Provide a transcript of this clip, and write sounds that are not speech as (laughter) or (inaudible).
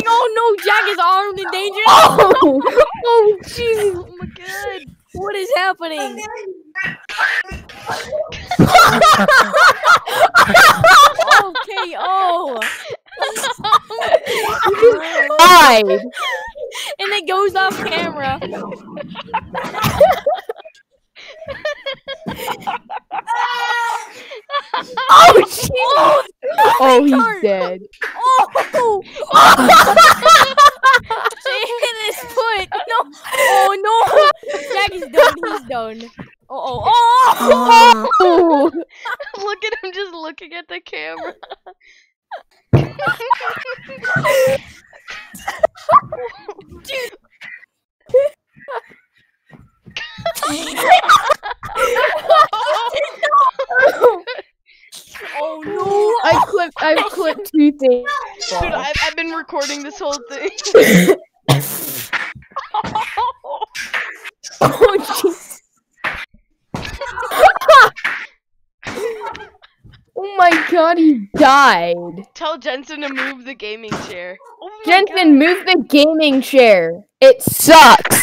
think, oh no, Jack is armed and dangerous. Oh, (laughs) oh, jeez. Oh my god. What is happening? (laughs) okay, oh. (laughs) Died. and it goes off camera. Oh, oh jeez. Oh, he's dead. Oh! She hit his foot. No. Oh no. Jack is done. He's done. Oh oh oh. Oh. Look at him just looking at the camera. Oh (laughs) I clipped. I (laughs) clipped two things. Dude, I've, I've been recording this whole thing. (laughs) (laughs) Oh, jeez. oh my god, he died. Tell Jensen to move the gaming chair. Oh Jensen, move the gaming chair. It sucks.